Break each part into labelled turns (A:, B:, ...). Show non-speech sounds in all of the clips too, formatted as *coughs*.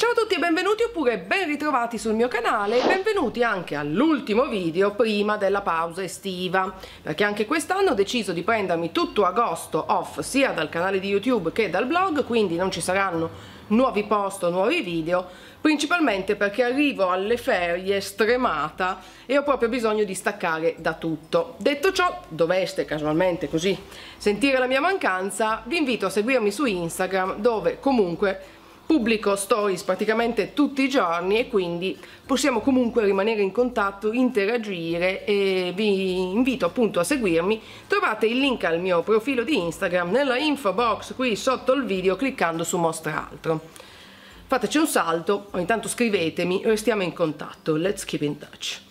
A: Ciao a tutti e benvenuti oppure ben ritrovati sul mio canale e benvenuti anche all'ultimo video prima della pausa estiva perché anche quest'anno ho deciso di prendermi tutto agosto off sia dal canale di YouTube che dal blog quindi non ci saranno nuovi post o nuovi video principalmente perché arrivo alle ferie stremata e ho proprio bisogno di staccare da tutto. Detto ciò, doveste casualmente così sentire la mia mancanza, vi invito a seguirmi su Instagram dove comunque pubblico stories praticamente tutti i giorni e quindi possiamo comunque rimanere in contatto, interagire e vi invito appunto a seguirmi. Trovate il link al mio profilo di Instagram nella info box qui sotto il video cliccando su mostra altro. Fateci un salto o intanto scrivetemi, restiamo in contatto, let's keep in touch.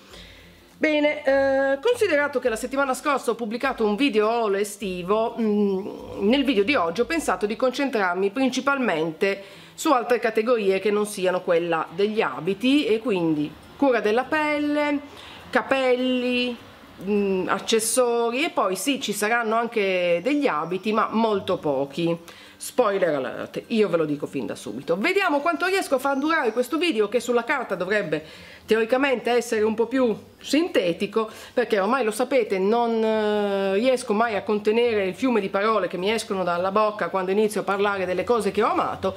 A: Bene, eh, considerato che la settimana scorsa ho pubblicato un video estivo, mh, mm, nel video di oggi ho pensato di concentrarmi principalmente su altre categorie che non siano quella degli abiti e quindi cura della pelle, capelli, mh, mm, accessori e poi sì ci saranno anche degli abiti ma molto pochi spoiler alert, io ve lo dico fin da subito. Vediamo quanto riesco a far durare questo video che sulla carta dovrebbe teoricamente essere un po' più sintetico perché ormai lo sapete non eh, riesco mai a contenere il fiume di parole che mi escono dalla bocca quando inizio a parlare delle cose che ho amato.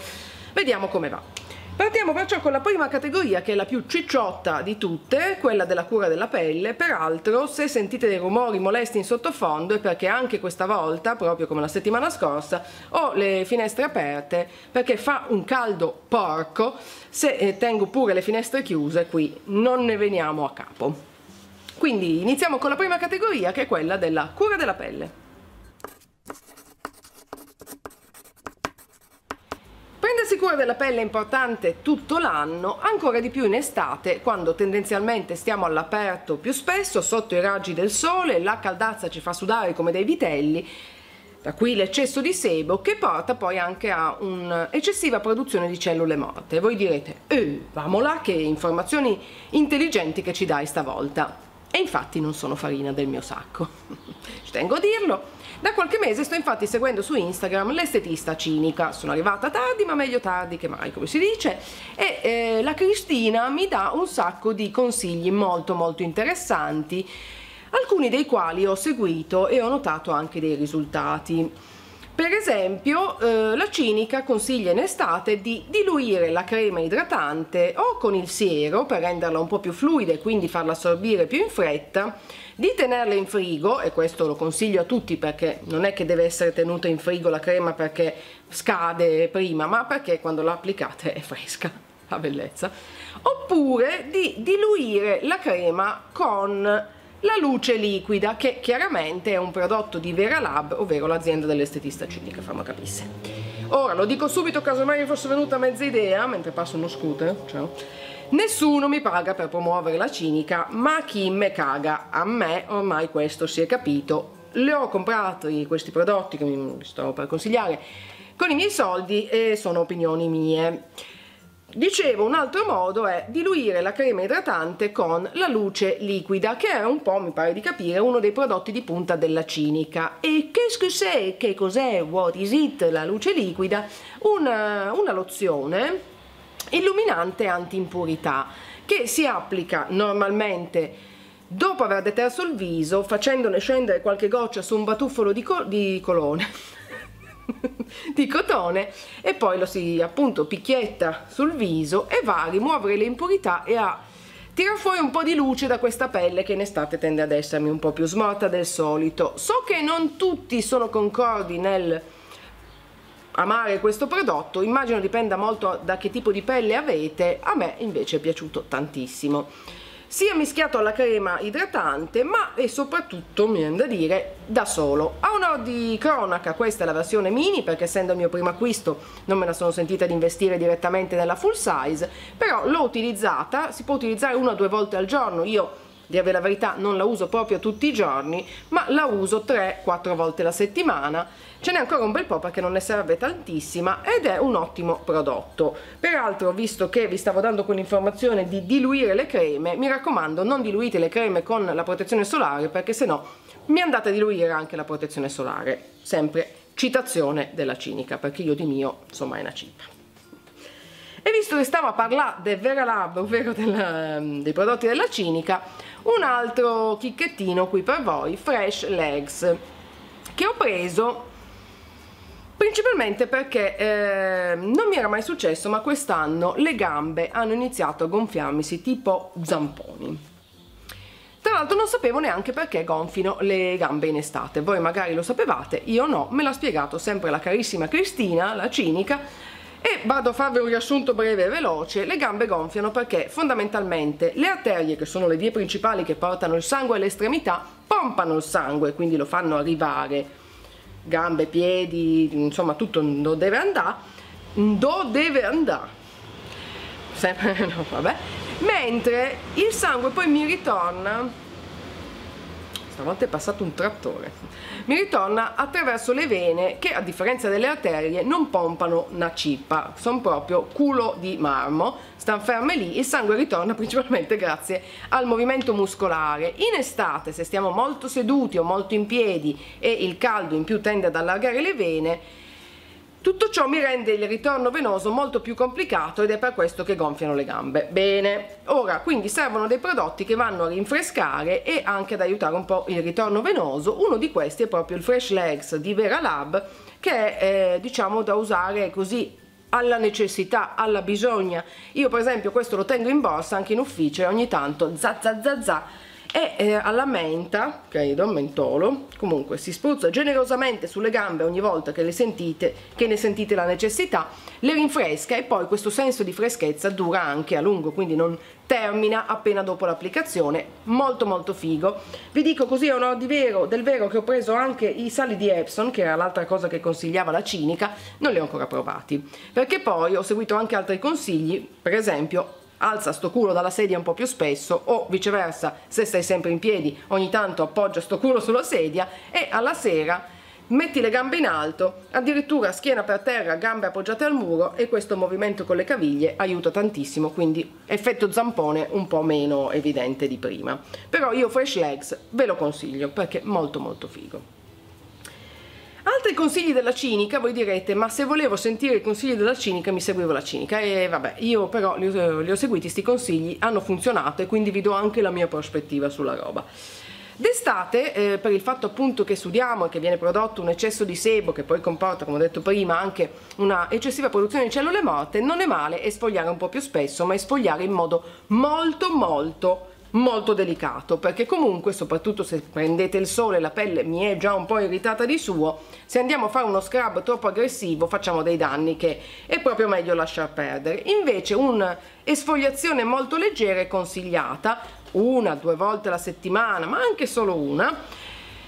A: Vediamo come va Partiamo perciò con la prima categoria che è la più cicciotta di tutte, quella della cura della pelle, peraltro se sentite dei rumori molesti in sottofondo è perché anche questa volta, proprio come la settimana scorsa, ho le finestre aperte perché fa un caldo porco, se eh, tengo pure le finestre chiuse qui non ne veniamo a capo. Quindi iniziamo con la prima categoria che è quella della cura della pelle. Cura della pelle è importante tutto l'anno, ancora di più in estate, quando tendenzialmente stiamo all'aperto più spesso, sotto i raggi del sole, la caldazza ci fa sudare come dei vitelli, da qui l'eccesso di sebo che porta poi anche a un'eccessiva produzione di cellule morte. Voi direte, eh, vamola che informazioni intelligenti che ci dai stavolta. E infatti non sono farina del mio sacco. *laughs* ci tengo a dirlo. Da qualche mese sto infatti seguendo su Instagram l'estetista cinica, sono arrivata tardi ma meglio tardi che mai come si dice e eh, la Cristina mi dà un sacco di consigli molto molto interessanti, alcuni dei quali ho seguito e ho notato anche dei risultati. Per esempio eh, la cinica consiglia in estate di diluire la crema idratante o con il siero per renderla un po' più fluida e quindi farla assorbire più in fretta di tenerla in frigo e questo lo consiglio a tutti perché non è che deve essere tenuta in frigo la crema perché scade prima ma perché quando la applicate è fresca la bellezza. Oppure di diluire la crema con la luce liquida che chiaramente è un prodotto di Vera Lab ovvero l'azienda dell'estetista cinica fammi capisse ora lo dico subito casomai mi fosse venuta mezza idea mentre passo uno scooter ciao Nessuno mi paga per promuovere la cinica, ma chi me caga? A me ormai questo si è capito. Le ho comprati questi prodotti che mi sto per consigliare con i miei soldi e sono opinioni mie. Dicevo, un altro modo è diluire la crema idratante con la luce liquida, che è un po', mi pare di capire, uno dei prodotti di punta della cinica. E qu'est-ce? Che cos'è? What is it? La luce liquida? Una, una lozione illuminante anti-impurità che si applica normalmente dopo aver deterso il viso facendone scendere qualche goccia su un batuffolo di, co di colone *laughs* di cotone e poi lo si appunto picchietta sul viso e va a rimuovere le impurità e a tirar fuori un po' di luce da questa pelle che in estate tende ad essermi un po' più smorta del solito. So che non tutti sono concordi nel amare questo prodotto immagino dipenda molto da che tipo di pelle avete a me invece è piaciuto tantissimo sia mischiato alla crema idratante ma e soprattutto mi viene da dire da solo. A onor di cronaca questa è la versione mini perché essendo il mio primo acquisto non me la sono sentita di investire direttamente nella full size però l'ho utilizzata si può utilizzare una o due volte al giorno. Io di avere la verità non la uso proprio tutti i giorni ma la uso 3-4 volte la settimana. Ce n'è ancora un bel po' perché non ne serve tantissima ed è un ottimo prodotto. Peraltro visto che vi stavo dando quell'informazione di diluire le creme mi raccomando non diluite le creme con la protezione solare perché se no mi andate a diluire anche la protezione solare. Sempre citazione della cinica perché io di mio insomma è una cipa. E visto che stiamo a parlare del Vera Lab, ovvero del, ehm, dei prodotti della cinica, un altro chicchettino qui per voi, Fresh Legs, che ho preso principalmente perché eh, non mi era mai successo, ma quest'anno le gambe hanno iniziato a gonfiarmisi tipo zamponi. Tra l'altro non sapevo neanche perché gonfino le gambe in estate, voi magari lo sapevate, io no, me l'ha spiegato sempre la carissima Cristina, la cinica, e vado a farvi un riassunto breve e veloce, le gambe gonfiano perché fondamentalmente le arterie, che sono le vie principali che portano il sangue alle estremità, pompano il sangue, quindi lo fanno arrivare, gambe, piedi, insomma tutto dove deve andare, dove deve andare, sempre, *laughs* no vabbè, mentre il sangue poi mi ritorna stavolta è passato un trattore. Mi ritorna attraverso le vene che a differenza delle arterie non pompano una cippa. Sono proprio culo di marmo stanno ferme lì il sangue ritorna *laughs* principalmente grazie al movimento muscolare. In estate se stiamo molto seduti o molto in piedi e il caldo in più tende ad allargare le vene tutto ciò mi rende il ritorno venoso molto più complicato ed è per questo che gonfiano le gambe. Bene, ora quindi servono dei prodotti che vanno a rinfrescare e anche ad aiutare un po' il ritorno venoso. Uno di questi è proprio il Fresh Legs di Vera Lab che è eh, diciamo da usare così alla necessità, alla bisogna. Io per esempio questo lo tengo in borsa anche in ufficio e ogni tanto za za za za e eh, alla menta, credo, mentolo, comunque si spruzza generosamente sulle gambe ogni volta che, sentite, che ne sentite la necessità, le rinfresca e poi questo senso di freschezza dura anche a lungo, quindi non termina appena dopo l'applicazione, molto molto figo. Vi dico così è un di vero, del vero che ho preso anche i sali di Epson, che era l'altra cosa che consigliava la cinica, non li ho ancora provati, perché poi ho seguito anche altri consigli, per esempio alza sto culo dalla sedia un po' più spesso o viceversa se stai sempre in piedi ogni tanto appoggia sto culo sulla sedia e alla sera metti le gambe in alto addirittura schiena per terra gambe appoggiate al muro e questo movimento con le caviglie aiuta tantissimo quindi effetto zampone un po' meno evidente di prima. Però io fresh legs ve lo consiglio perché è molto molto figo Altri consigli della cinica, voi direte, ma se volevo sentire i consigli della cinica mi seguivo la cinica e vabbè, io però li ho, li ho seguiti, questi consigli hanno funzionato e quindi vi do anche la mia prospettiva sulla roba. D'estate, eh, per il fatto appunto che sudiamo e che viene prodotto un eccesso di sebo che poi comporta, come ho detto prima, anche una eccessiva produzione di cellule morte, non è male esfogliare un po' più spesso, ma esfogliare in modo molto molto molto delicato perché comunque soprattutto se prendete il sole la pelle mi è già un po' irritata di suo se andiamo a fare uno scrub troppo aggressivo facciamo dei danni che è proprio meglio lasciar perdere. Invece un'esfoliazione molto leggera è consigliata una, due volte alla settimana ma anche solo una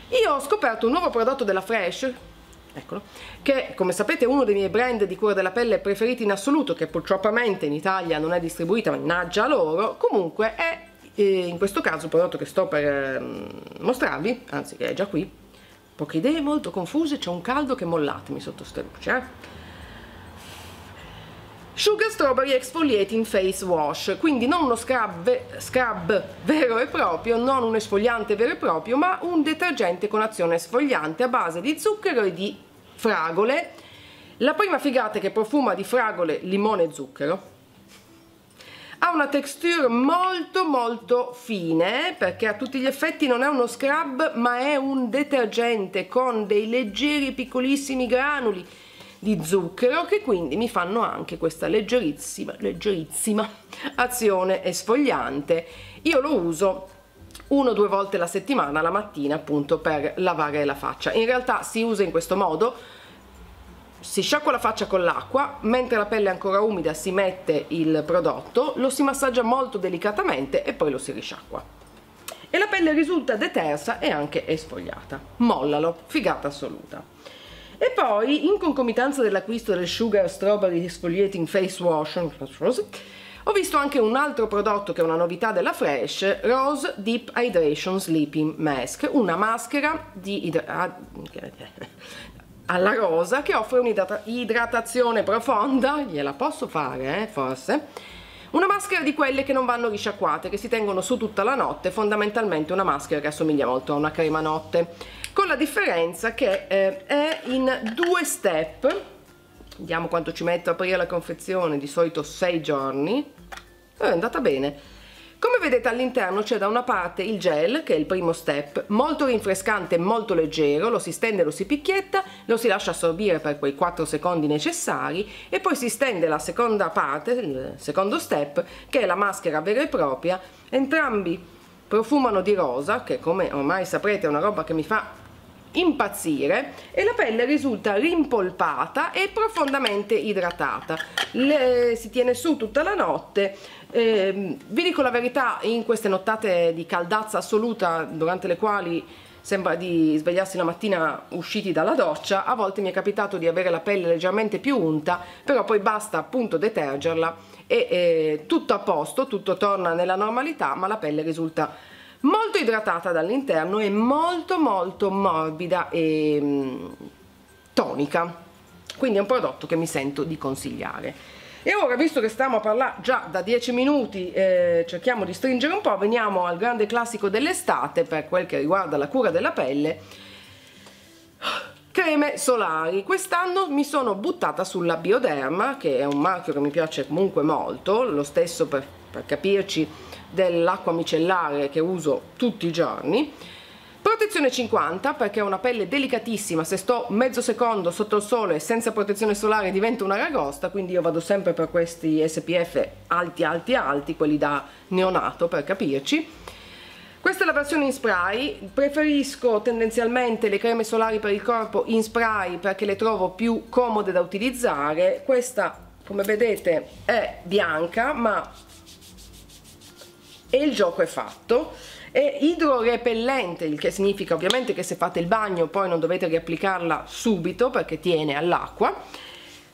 A: io ho scoperto un nuovo prodotto della Fresh eccolo, che come sapete è uno dei miei brand di cura della pelle preferiti in assoluto, che purtroppo in Italia non è distribuita, mannaggia loro, comunque è e in questo caso il prodotto che sto per ehm, mostrarvi, anzi che è già qui, poche idee molto confuse, c'è un caldo che mollatemi sotto ste luci, eh? Sugar Strawberry Exfoliating Face Wash, quindi non uno scrub, scrub, vero e proprio, non un esfoliante vero e proprio, ma un detergente con azione esfoliante a base di zucchero e di fragole. La prima figata è che profuma di fragole, limone e zucchero, ha una texture molto molto fine perché a tutti gli effetti non è uno scrub ma è un detergente con dei leggeri piccolissimi granuli di zucchero che quindi mi fanno anche questa leggerissima leggerissima azione esfogliante io lo uso uno o due volte la settimana la mattina appunto per lavare la faccia. In realtà si usa in questo modo si sciacqua la faccia con l'acqua, mentre la pelle è ancora umida si mette il prodotto, lo si massaggia molto delicatamente e poi lo si risciacqua. E la pelle risulta detersa e anche esfogliata. Mollalo, figata assoluta. E poi, in concomitanza dell'acquisto del Sugar Strawberry Exfoliating Face Wash, ho visto anche un altro prodotto che è una novità della Fresh, Rose Deep Hydration Sleeping Mask, una maschera di idra alla rosa che offre un'idratazione profonda, gliela posso fare eh, forse, una maschera di quelle che non vanno risciacquate, che si tengono su tutta la notte, fondamentalmente una maschera che assomiglia molto a una crema notte, con la differenza che eh, è in due step, vediamo quanto ci metto a aprire la confezione di solito 6 giorni. È andata bene come vedete all'interno c'è da una parte il gel, che è il primo step, molto rinfrescante e molto leggero, lo si stende, lo si picchietta, lo si lascia assorbire per quei 4 secondi necessari e poi si stende la seconda parte, il secondo step, che è la maschera vera e propria. Entrambi profumano di rosa, che come ormai saprete è una roba che mi fa impazzire e la pelle risulta rimpolpata e profondamente idratata. Le, si tiene su tutta la notte. Eh, vi dico la verità, in queste nottate di caldazza assoluta, durante le quali sembra di svegliarsi la mattina usciti dalla doccia, a volte mi è capitato di avere la pelle leggermente più unta, però poi basta appunto detergerla e eh, tutto a posto, tutto torna nella normalità, ma la pelle risulta molto idratata dall'interno e molto molto morbida e mm, tonica. Quindi è un prodotto che mi sento di consigliare. E ora, visto che stiamo a parlare già da 10 minuti, eh, cerchiamo di stringere un po', veniamo al grande classico dell'estate per quel che riguarda la cura della pelle. Creme solari. Quest'anno mi sono buttata sulla Bioderma, che è un marchio che mi piace comunque molto, lo stesso per, per capirci dell'acqua micellare che uso tutti i giorni Protezione 50 perché ho una pelle delicatissima, se sto mezzo secondo sotto il sole senza protezione solare divento una ragosta, quindi io vado sempre per questi SPF alti alti alti, quelli da neonato per capirci. Questa è la versione in spray, preferisco tendenzialmente le creme solari per il corpo in spray perché le trovo più comode da utilizzare. Questa come vedete è bianca ma e il gioco è fatto. È idrorepellente il che significa ovviamente che se fate il bagno poi non dovete riapplicarla subito perché tiene all'acqua.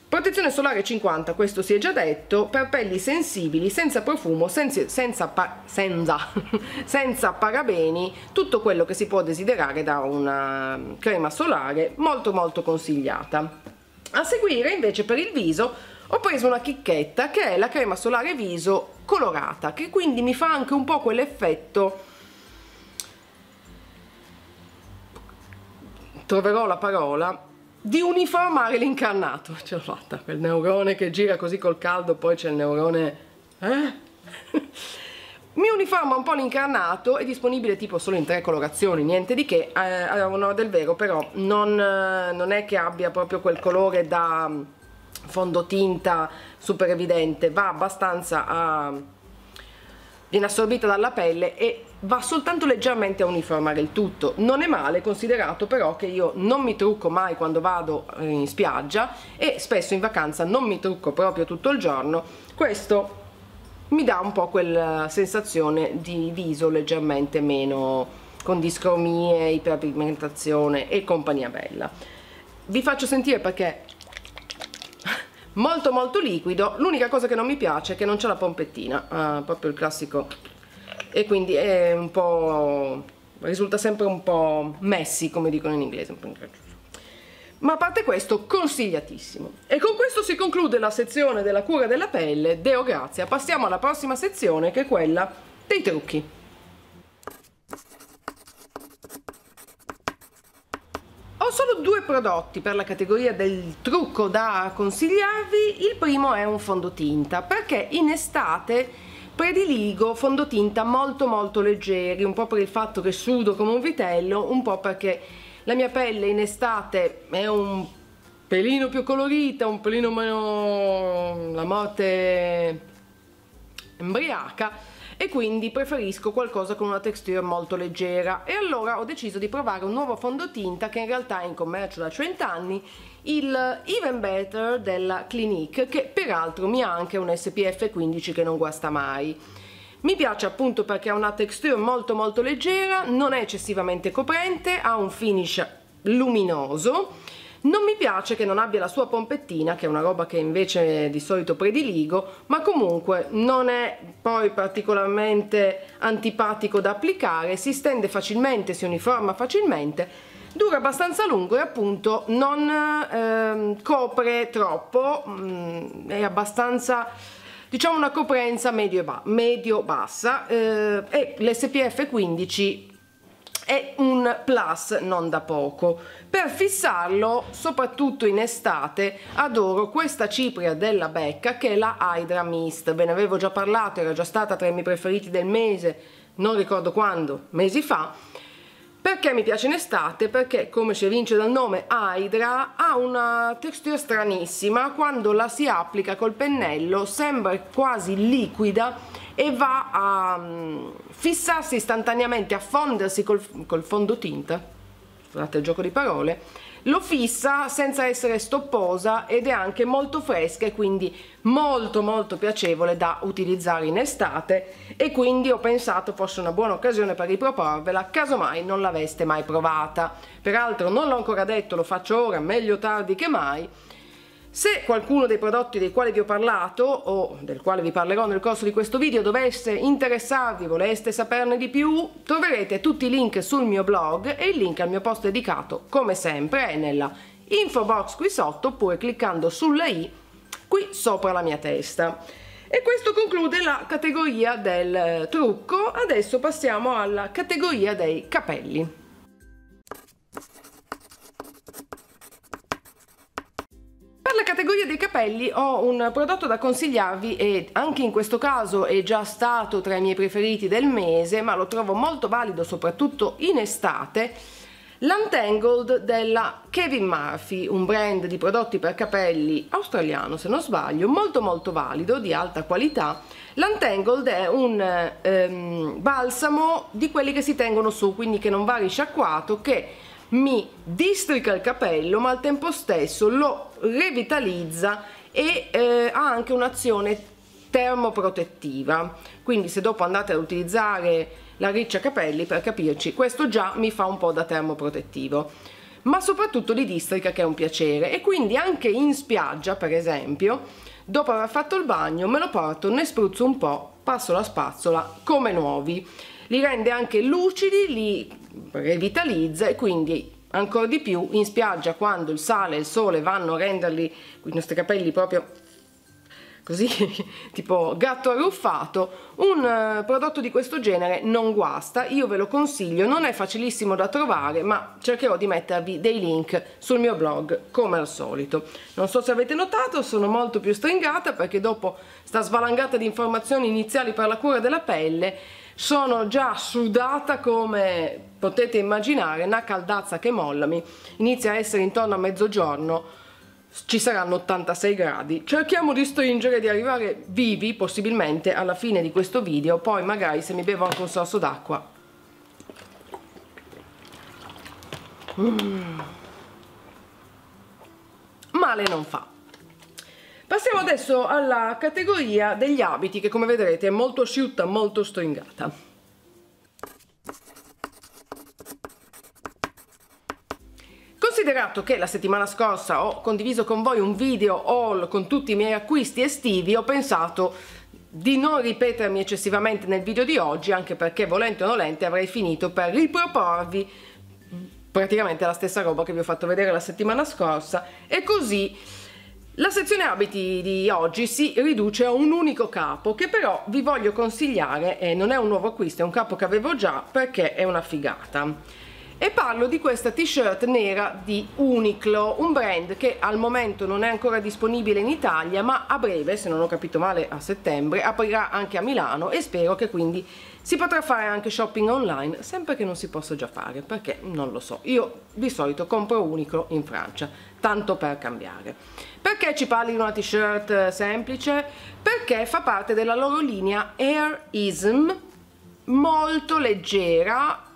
A: Protezione solare 50 questo si è già detto per pelli sensibili senza profumo senza, senza, pa senza, *laughs* senza parabeni tutto quello che si può desiderare da una crema solare molto molto consigliata. A seguire invece per il viso ho preso una chicchetta che è la crema solare viso colorata che quindi mi fa anche un po' quell'effetto troverò la parola di uniformare l'incarnato ce l'ho fatta quel neurone che gira così col caldo poi c'è il neurone eh? *laughs* mi uniforma un po' l'incarnato è disponibile tipo solo in tre colorazioni niente di che eh, a onore del vero però non, eh, non è che abbia proprio quel colore da fondotinta super evidente va abbastanza a viene assorbita dalla pelle e va soltanto leggermente a uniformare il tutto. Non è male considerato però che io non mi trucco mai quando vado eh, in spiaggia e spesso in vacanza non mi trucco proprio tutto il giorno. Questo mi dà un po' quella sensazione di viso leggermente meno con discromie, iperpigmentazione e compagnia bella. Vi faccio sentire perché molto molto liquido. L'unica cosa che non mi piace è che non c'è la pompettina uh, proprio il classico. E quindi è un po' risulta sempre un po' messy come dicono in inglese ma a parte questo consigliatissimo. E con questo si conclude la sezione della cura della pelle. Deo Grazia passiamo alla prossima sezione che è quella dei trucchi solo due prodotti per la categoria del trucco da consigliarvi. Il primo è un fondotinta perché in estate prediligo fondotinta molto molto leggeri un po' per il fatto che sudo come un vitello un po' perché la mia pelle in estate è un pelino più colorita un pelino meno la morte embriaca e quindi preferisco qualcosa con una texture molto leggera. E allora ho deciso di provare un nuovo fondotinta che in realtà è in commercio da 30 anni il Even Better della Clinique che peraltro mi ha anche un SPF 15 che non guasta mai. Mi piace appunto perché ha una texture molto molto leggera non è eccessivamente coprente ha un finish luminoso non mi piace che non abbia la sua pompettina, che è una roba che invece di solito prediligo, ma comunque non è poi particolarmente antipatico da applicare, si stende facilmente, si uniforma facilmente, dura abbastanza lungo e appunto non ehm, copre troppo, mh, mm, è abbastanza diciamo una coprenza medio-bassa eh, e l'SPF 15 è un plus non da poco. Per fissarlo, soprattutto in estate, adoro questa cipria della Becca che è la Hydra Mist. Ve ne avevo già parlato, era già stata tra i miei preferiti del mese, non ricordo quando, mesi fa perché mi piace in estate? Perché, come si evince dal nome, Hydra ha una texture stranissima, quando la si applica col pennello sembra quasi liquida e va a um, fissarsi istantaneamente, a fondersi col, col fondotinta, scusate il gioco di parole, lo fissa senza essere stopposa ed è anche molto fresca e quindi molto molto piacevole da utilizzare in estate e quindi ho pensato fosse una buona occasione per riproporvela casomai non l'aveste mai provata. Peraltro non l'ho ancora detto lo faccio ora meglio tardi che mai se qualcuno dei prodotti dei quali vi ho parlato o del quale vi parlerò nel corso di questo video dovesse interessarvi, voleste saperne di più, troverete tutti i link sul mio blog e il link al mio post dedicato, come sempre, è nella info box qui sotto oppure cliccando sulla i qui sopra la mia testa. E questo conclude la categoria del trucco, adesso passiamo alla categoria dei capelli. Categoria dei capelli ho un prodotto da consigliarvi e anche in questo caso è già stato tra i miei preferiti del mese ma lo trovo molto valido soprattutto in estate l'Untangled della Kevin Murphy, un brand di prodotti per capelli australiano se non sbaglio, molto molto valido, di alta qualità. L'Untangled è un ehm, balsamo di quelli che si tengono su, quindi che non va risciacquato, che mi districa il capello ma al tempo stesso lo revitalizza e eh, ha anche un'azione termoprotettiva. Quindi se dopo andate ad utilizzare la riccia capelli per capirci questo già mi fa un po' da termoprotettivo. Ma soprattutto li districa che è un piacere. E quindi anche in spiaggia per esempio dopo aver fatto il bagno me lo porto ne spruzzo un po' passo la spazzola come nuovi. Li rende anche lucidi, li revitalizza e quindi ancora di più in spiaggia quando il sale e il sole vanno a renderli i nostri capelli proprio così *laughs* tipo gatto arruffato un uh, prodotto di questo genere non guasta. Io ve lo consiglio non è facilissimo da trovare ma cercherò di mettervi dei link sul mio blog come al solito. Non so se avete notato sono molto più stringata perché dopo sta svalangata di informazioni iniziali per la cura della pelle sono già sudata come potete immaginare, una caldazza che mollami, inizia a essere intorno a mezzogiorno, ci saranno 86 gradi. Cerchiamo di stringere, di arrivare vivi possibilmente alla fine di questo video, poi magari se mi bevo anche un sorso d'acqua. Mm. Male non fa. Passiamo adesso alla categoria degli abiti che come vedrete è molto asciutta, molto stringata. Considerato che la settimana scorsa ho condiviso con voi un video haul con tutti i miei acquisti estivi, ho pensato di non ripetermi eccessivamente nel video di oggi, anche perché volente o nolente avrei finito per riproporvi praticamente la stessa roba che vi ho fatto vedere la settimana scorsa e così la sezione abiti di oggi si riduce a un unico capo che però vi voglio consigliare e non è un nuovo acquisto, è un capo che avevo già perché è una figata e parlo di questa t-shirt nera di Uniqlo, un brand che al momento non è ancora disponibile in Italia ma a breve, se non ho capito male a settembre, aprirà anche a Milano e spero che quindi si potrà fare anche shopping online, sempre che non si possa già fare, perché non lo so, io di solito compro Uniqlo in Francia, tanto per cambiare. Perché ci parli di una t-shirt semplice? Perché fa parte della loro linea Air Ism, molto leggera,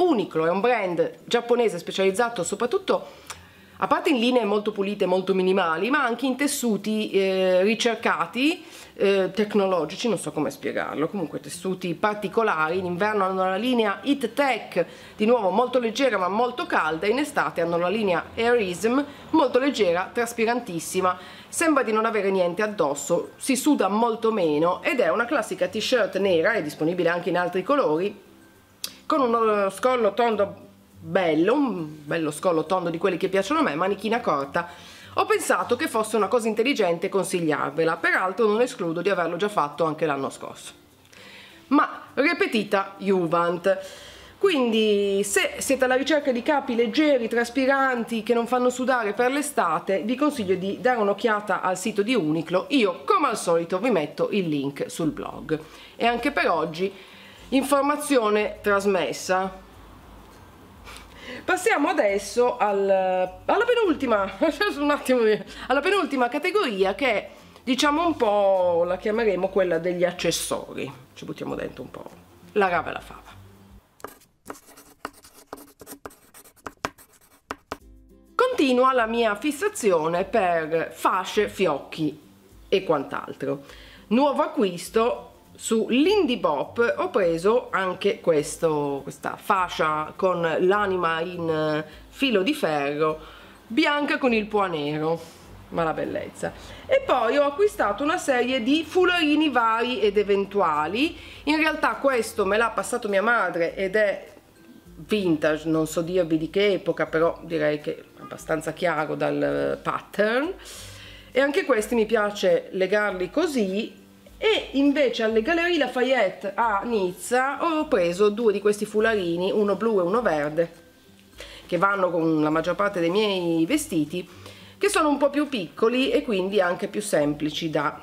A: Uniqlo è un brand giapponese specializzato soprattutto a parte in linee molto pulite, molto minimali, ma anche in tessuti eh, ricercati, eh, tecnologici, non so come spiegarlo, comunque tessuti particolari, in inverno hanno la linea Heat Tech, di nuovo molto leggera ma molto calda, in estate hanno la linea Airism, molto leggera, traspirantissima, sembra di non avere niente addosso, si suda molto meno ed è una classica t-shirt nera, è disponibile anche in altri colori, con uno scollo tondo bello, un bello scollo tondo di quelli che piacciono a me, manichina corta. Ho pensato che fosse una cosa intelligente consigliarvela, peraltro non escludo di averlo già fatto anche l'anno scorso. Ma, ripetita Juvent. quindi se siete alla ricerca di capi leggeri, traspiranti, che non fanno sudare per l'estate, vi consiglio di dare un'occhiata al sito di Uniqlo. Io, come al solito, vi metto il link sul blog. E anche per oggi, informazione trasmessa. Passiamo adesso al, alla penultima, *laughs* un attimo, alla penultima categoria che è, diciamo un po', la chiameremo quella degli accessori. Ci buttiamo dentro un po' la rava e la fava. continua la mia fissazione per fasce, fiocchi e quant'altro. Nuovo acquisto su Lindy Bop ho preso anche questo, questa fascia con l'anima in eh, filo di ferro bianca con il può nero ma la bellezza e poi ho acquistato una serie di fularini vari ed eventuali in realtà questo me l'ha passato mia madre ed è vintage, non so dirvi di che epoca, però direi che è abbastanza chiaro dal pattern. E anche questi mi piace legarli così e invece alle Gallerie Lafayette a Nizza ho preso due di questi fularini, uno blu e uno verde, che vanno con la maggior parte dei miei vestiti, che sono un po' più piccoli e quindi anche più semplici da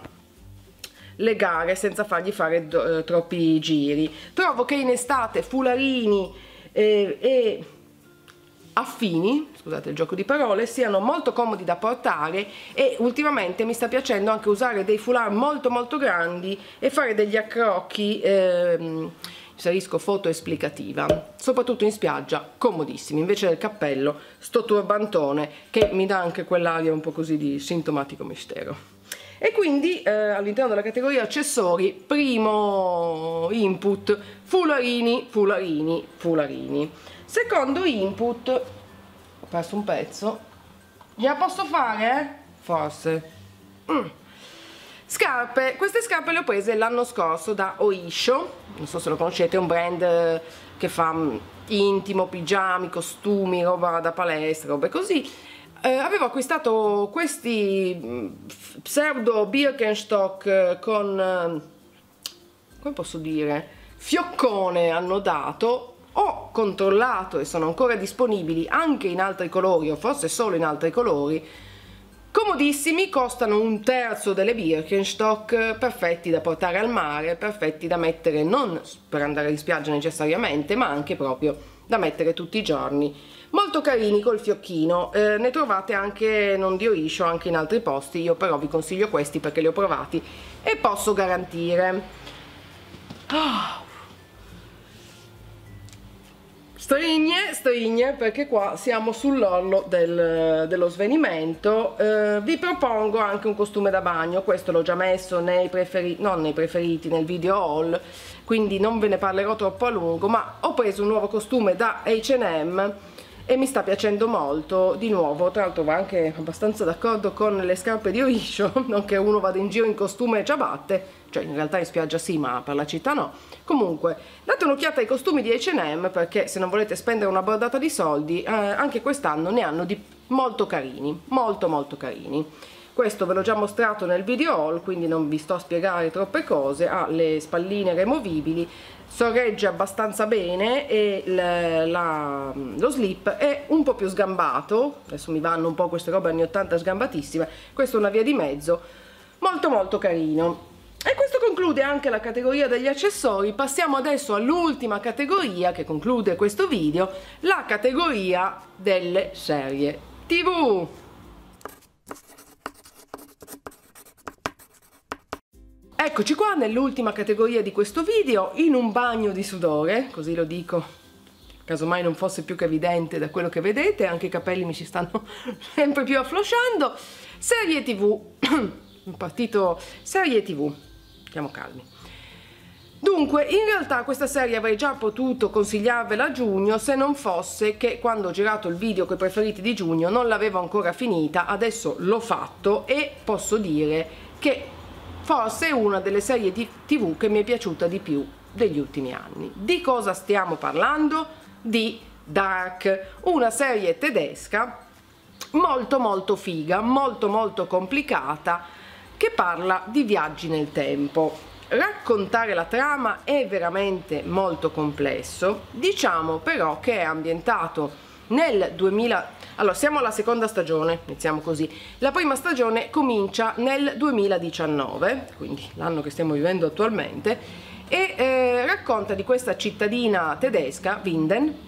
A: legare senza fargli fare eh, troppi giri. Trovo che in estate fularini e, e affini, scusate il gioco di parole, siano molto comodi da portare e ultimamente mi sta piacendo anche usare dei foulard molto molto grandi e fare degli accrocchi, ehm, inserisco foto esplicativa, soprattutto in spiaggia, comodissimi, invece del cappello sto turbantone che mi dà anche quell'aria un po' così di sintomatico mistero. E quindi eh, all'interno della categoria accessori primo input fularini fularini fularini. Secondo input ho perso un pezzo. Gliela posso fare? forse. Mm. scarpe. Queste scarpe le ho prese l'anno scorso da Oisho. Non so se lo conoscete è un brand che fa mm, intimo, pigiami, costumi, roba da palestra, robe così. Eh, avevo acquistato questi mm, pseudo Birkenstock eh, con, eh, come posso dire, fioccone annodato ho controllato e sono ancora disponibili anche in altri colori o forse solo in altri colori comodissimi, costano un terzo delle Birkenstock perfetti da portare al mare, perfetti da mettere non per andare in spiaggia necessariamente ma anche proprio da mettere tutti i giorni molto carini col fiocchino eh, ne trovate anche non di Oisho anche in altri posti io però vi consiglio questi perché li ho provati e posso garantire oh. Strigne, strigne, perché qua siamo sull'orlo del, dello svenimento. Eh, vi propongo anche un costume da bagno, questo l'ho già messo nei preferiti, non nei preferiti, nel video haul, quindi non ve ne parlerò troppo a lungo, ma ho preso un nuovo costume da H&M e mi sta piacendo molto di nuovo tra l'altro va anche abbastanza d'accordo con le scarpe di Oisho *laughs* non che uno vada in giro in costume e ciabatte cioè in realtà in spiaggia sì ma per la città no. Comunque date un'occhiata ai costumi di H&M perché se non volete spendere una bordata di soldi eh, anche quest'anno ne hanno di molto carini molto molto carini questo ve l'ho già mostrato nel video haul quindi non vi sto a spiegare troppe cose. Ha le spalline removibili sorregge abbastanza bene e la, la, lo slip è un po' più sgambato. Adesso mi vanno un po' queste robe anni 80 sgambatissime. Questa è una via di mezzo molto molto carino. E questo conclude anche la categoria degli accessori. Passiamo adesso all'ultima categoria che conclude questo video la categoria delle serie tv Eccoci qua nell'ultima categoria di questo video, in un bagno di sudore, così lo dico, casomai non fosse più che evidente da quello che vedete, anche i capelli mi ci stanno *laughs* sempre più afflosciando, serie tv, un *coughs* partito serie tv, stiamo calmi. Dunque, in realtà questa serie avrei già potuto consigliarvela a giugno se non fosse che quando ho girato il video con i preferiti di giugno non l'avevo ancora finita, adesso l'ho fatto e posso dire che forse una delle serie tv che mi è piaciuta di più degli ultimi anni. Di cosa stiamo parlando? Di Dark, una serie tedesca molto molto figa, molto molto complicata che parla di viaggi nel tempo. raccontare la trama è veramente molto complesso, diciamo però che è ambientato nel 2000 allora siamo alla seconda stagione iniziamo così. La prima stagione comincia nel 2019 quindi l'anno che stiamo vivendo attualmente e eh, racconta di questa cittadina tedesca Winden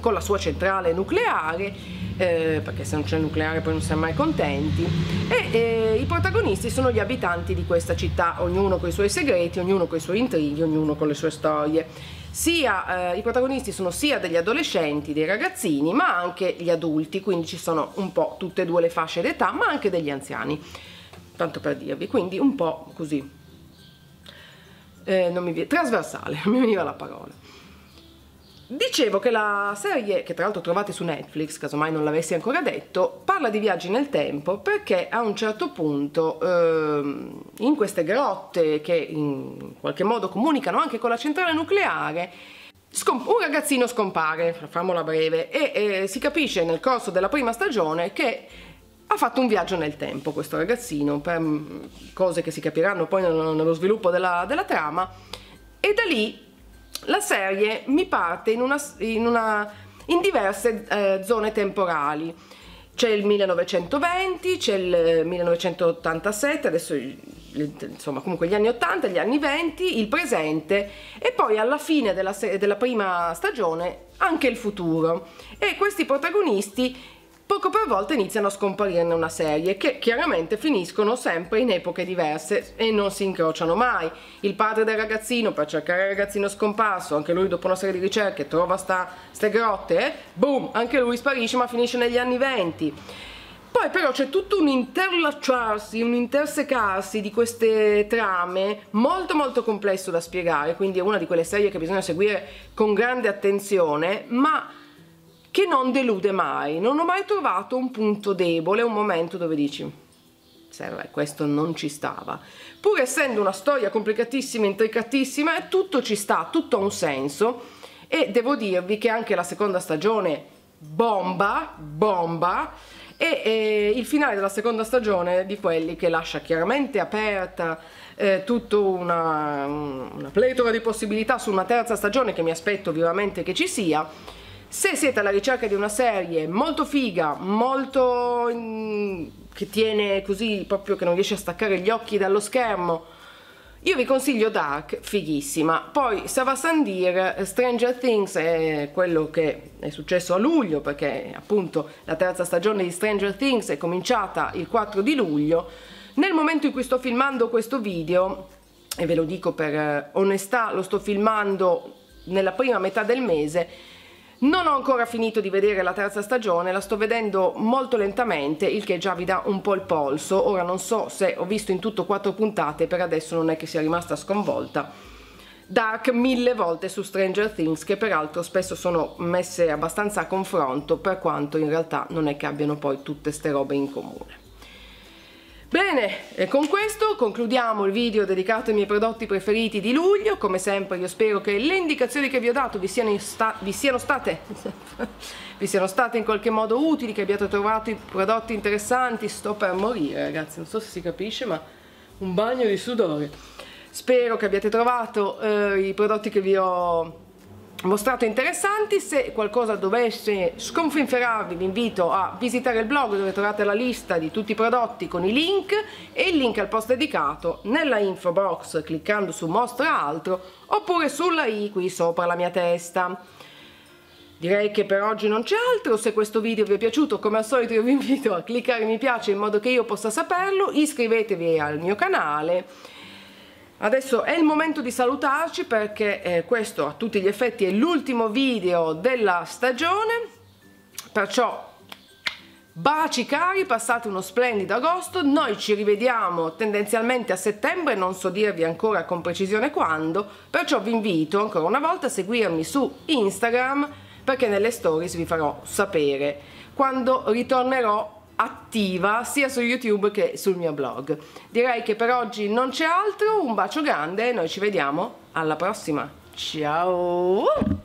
A: con la sua centrale nucleare eh, perché se non c'è il nucleare poi non siamo mai contenti e eh, i protagonisti sono gli abitanti di questa città ognuno con i suoi segreti ognuno con i suoi intrighi ognuno con le sue storie sia eh, i protagonisti sono sia degli adolescenti, dei ragazzini, ma anche gli adulti, quindi ci sono un po' tutte e due le fasce d'età, ma anche degli anziani, tanto per dirvi, quindi un po' così, eh, non mi viene, trasversale, *laughs* mi veniva la parola. Dicevo che la serie, che tra l'altro trovate su Netflix, casomai non l'avessi ancora detto, parla di viaggi nel tempo perché a un certo punto ehm, in queste grotte che in qualche modo comunicano anche con la centrale nucleare un ragazzino scompare, famola breve, e eh, si capisce nel corso della prima stagione che ha fatto un viaggio nel tempo questo ragazzino per mm, cose che si capiranno poi nello sviluppo della, della trama e da lì la serie mi parte in, una, in, una, in diverse eh, zone temporali. C'è il 1920, c'è il 1987, adesso insomma comunque gli anni 80, gli anni 20, il presente e poi alla fine della, della prima stagione anche il futuro. E questi protagonisti poco per volta iniziano a scomparire in una serie che chiaramente finiscono sempre in epoche diverse e non si incrociano mai. Il padre del ragazzino per cercare il ragazzino scomparso, anche lui dopo una serie di ricerche trova sta, ste grotte, boom, anche lui sparisce ma finisce negli anni 20. Poi però c'è tutto un interlacciarsi, un intersecarsi di queste trame molto molto complesso da spiegare, quindi è una di quelle serie che bisogna seguire con grande attenzione, ma che non delude mai. Non ho mai trovato un punto debole, un momento dove dici questo non ci stava. Pur essendo una storia complicatissima, intricatissima, tutto ci sta, tutto ha un senso e devo dirvi che anche la seconda stagione bomba, bomba e eh, il finale della seconda stagione di quelli che lascia chiaramente aperta eh, tutta una, una pletora di possibilità su una terza stagione che mi aspetto vivamente che ci sia se siete alla ricerca di una serie molto figa, molto in... che tiene così proprio che non riesce a staccare gli occhi dallo schermo, io vi consiglio Dark, fighissima. Poi se va a dire, Stranger Things è quello che è successo a luglio, perché appunto la terza stagione di Stranger Things è cominciata il 4 di luglio. Nel momento in cui sto filmando questo video, e ve lo dico per onestà, lo sto filmando nella prima metà del mese, non ho ancora finito di vedere la terza stagione, la sto vedendo molto lentamente, il che già vi dà un po' il polso. Ora non so se ho visto in tutto quattro puntate, per adesso non è che sia rimasta sconvolta. Dark mille volte su Stranger Things, che peraltro spesso sono messe abbastanza a confronto, per quanto in realtà non è che abbiano poi tutte ste robe in comune. Bene, e con questo concludiamo il video dedicato ai miei prodotti preferiti di luglio. Come sempre io spero che le indicazioni che vi ho dato vi siano, vi siano, state, *laughs* vi siano state in qualche modo utili, che abbiate trovato i prodotti interessanti. Sto per morire ragazzi, non so se si capisce ma un bagno di sudore. Spero che abbiate trovato eh, i prodotti che vi ho mostrato interessanti. Se qualcosa dovesse sconfinferarvi vi invito a visitare il blog dove trovate la lista di tutti i prodotti con i link e il link al post dedicato nella info box cliccando su mostra altro oppure sulla i qui sopra la mia testa. Direi che per oggi non c'è altro, se questo video vi è piaciuto come al solito io vi invito a cliccare mi piace in modo che io possa saperlo, iscrivetevi al mio canale Adesso è il momento di salutarci perché eh, questo a tutti gli effetti è l'ultimo video della stagione, perciò baci cari, passate uno splendido agosto, noi ci rivediamo tendenzialmente a settembre, non so dirvi ancora con precisione quando, perciò vi invito ancora una volta a seguirmi su Instagram perché nelle stories vi farò sapere quando ritornerò attiva sia su YouTube che sul mio blog. Direi che per oggi non c'è altro, un bacio grande e noi ci vediamo alla prossima. Ciao!